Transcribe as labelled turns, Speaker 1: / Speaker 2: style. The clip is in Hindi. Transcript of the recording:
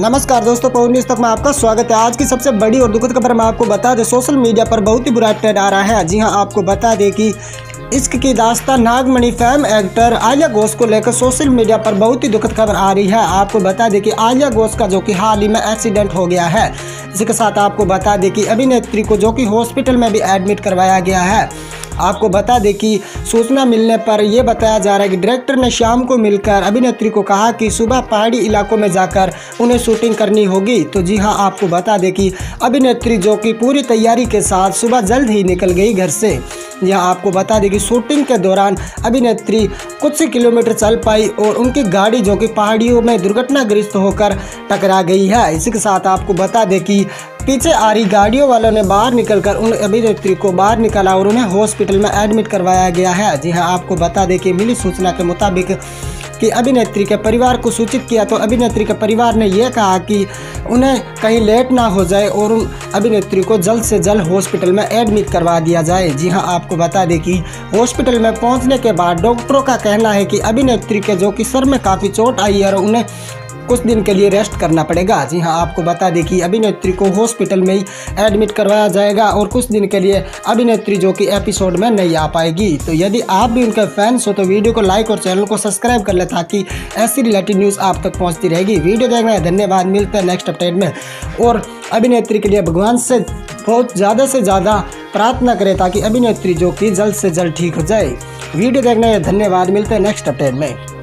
Speaker 1: नमस्कार दोस्तों पवन न्यूज़ तक में आपका स्वागत है। आज की सबसे बड़ी और दुखद खबर मैं आपको बता दें, सोशल मीडिया पर बहुत ही बुरा ट्रेंड आ रहा है। जी हाँ, आपको बता दें कि इश्क की दास्ता नागमणि फैम एक्टर आलिया घोष को लेकर सोशल मीडिया पर बहुत ही दुखद खबर आ रही है। आपको बता दें कि आलिया घोष का जो कि हाल ही में एक्सीडेंट हो गया है इसके साथ आपको बता दें कि अभिनेत्री को जो कि हॉस्पिटल में भी एडमिट करवाया गया है। आपको बता दें कि सूचना मिलने पर यह बताया जा रहा है कि डायरेक्टर ने शाम को मिलकर अभिनेत्री को कहा कि सुबह पहाड़ी इलाकों में जाकर उन्हें शूटिंग करनी होगी। तो जी हाँ, आपको बता दें कि अभिनेत्री जो कि पूरी तैयारी के साथ सुबह जल्द ही निकल गई घर से। यह आपको बता दें कि शूटिंग के दौरान अभिनेत्री कुछ किलोमीटर चल पाई और उनकी गाड़ी जो कि पहाड़ियों में दुर्घटनाग्रस्त होकर टकरा गई है। इसी के साथ आपको बता दें कि पीछे आ रही गाड़ियों वालों ने बाहर निकलकर उन अभिनेत्री को बाहर निकाला और उन्हें हॉस्पिटल में एडमिट करवाया गया है। जी हाँ आपको बता दें कि मिली सूचना के मुताबिक कि अभिनेत्री के परिवार को सूचित किया तो अभिनेत्री के परिवार ने यह कहा कि उन्हें कहीं लेट ना हो जाए और उन अभिनेत्री को जल्द से जल्द हॉस्पिटल में एडमिट करवा दिया जाए। जी हाँ, आपको बता दें कि हॉस्पिटल में पहुँचने के बाद डॉक्टरों का कहना है कि अभिनेत्री के जो कि सर में काफ़ी चोट आई है और उन्हें कुछ दिन के लिए रेस्ट करना पड़ेगा। जी हाँ आपको बता दें कि अभिनेत्री को हॉस्पिटल में ही एडमिट करवाया जाएगा और कुछ दिन के लिए अभिनेत्री जो कि एपिसोड में नहीं आ पाएगी। तो यदि आप भी उनके फैंस हो तो वीडियो को लाइक और चैनल को सब्सक्राइब कर ले ताकि ऐसी रिलेटेड न्यूज़ आप तक पहुँचती रहेगी। वीडियो देखना धन्यवाद। मिलते हैं नेक्स्ट अपडेट में। और अभिनेत्री के लिए भगवान से बहुत ज़्यादा से ज़्यादा प्रार्थना करें ताकि अभिनेत्री जो कि जल्द से जल्द ठीक हो जाए। वीडियो देखने धन्यवाद। मिलते हैं नेक्स्ट अपडेट में।